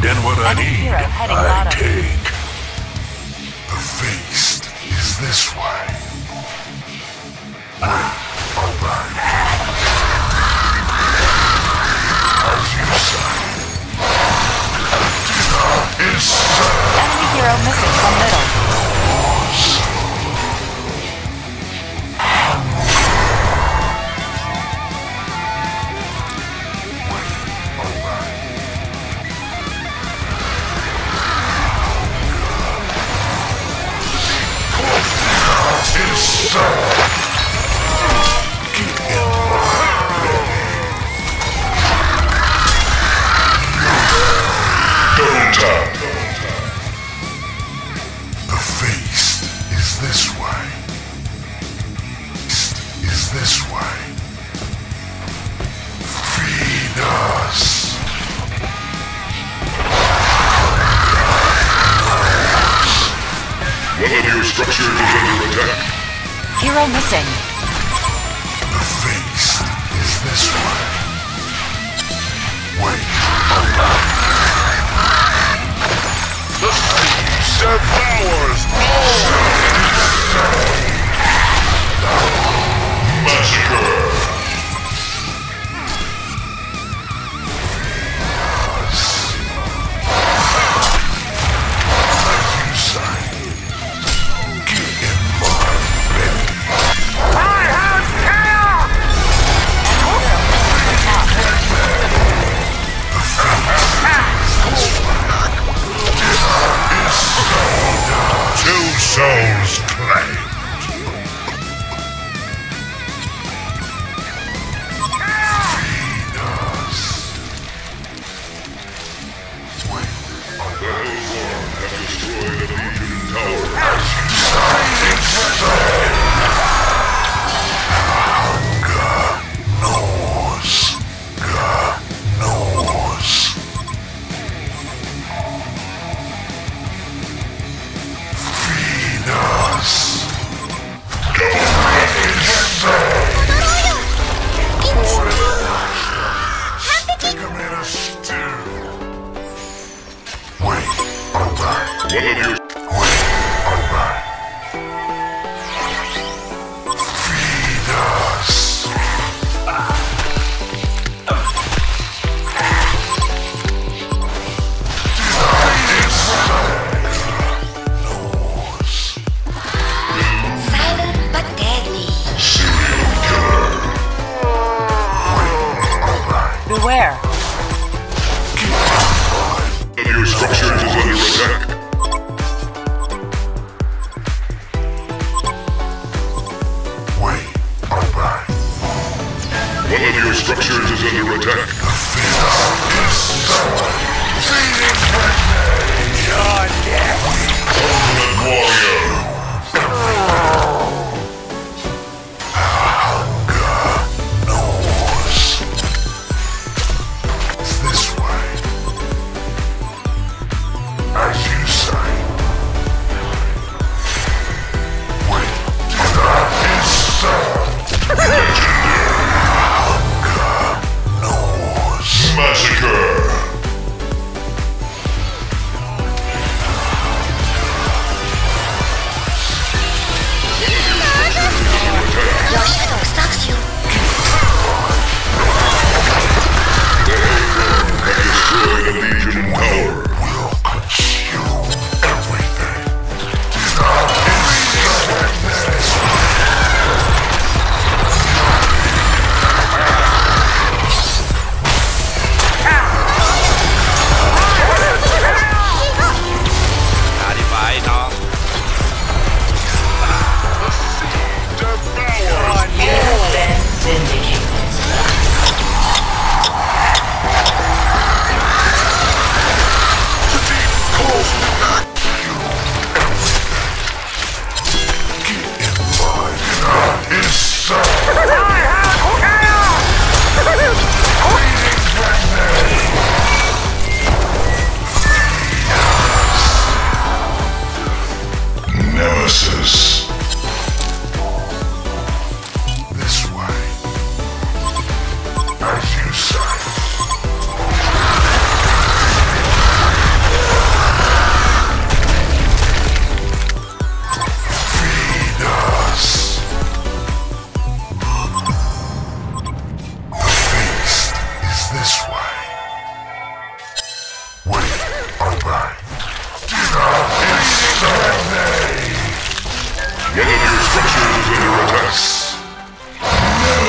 need and what I need, I take. The feast is this way. As you say. Enemy hero missing from middle. Structure is under attack. Hero missing. The face is this one. Wait. The face devours all!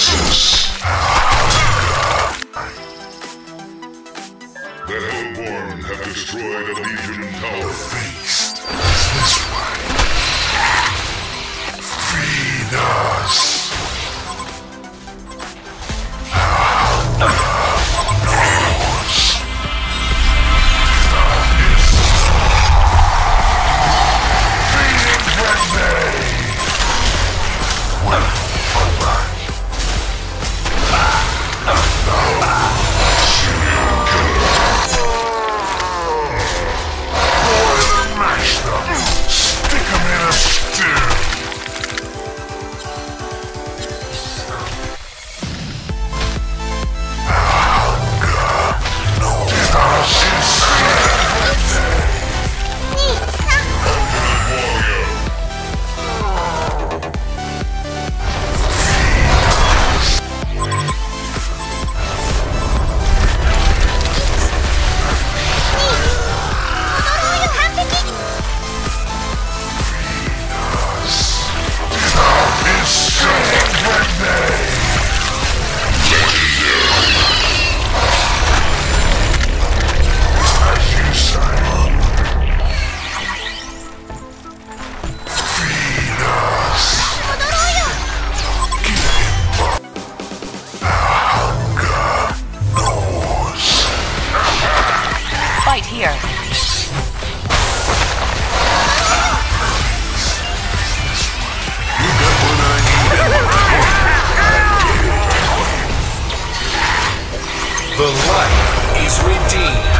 Essence. Redeemed.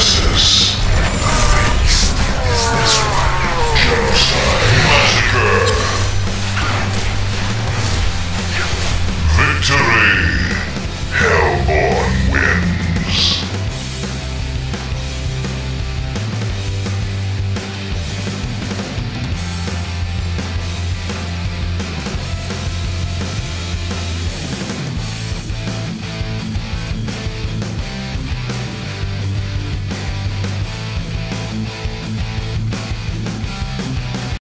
justice.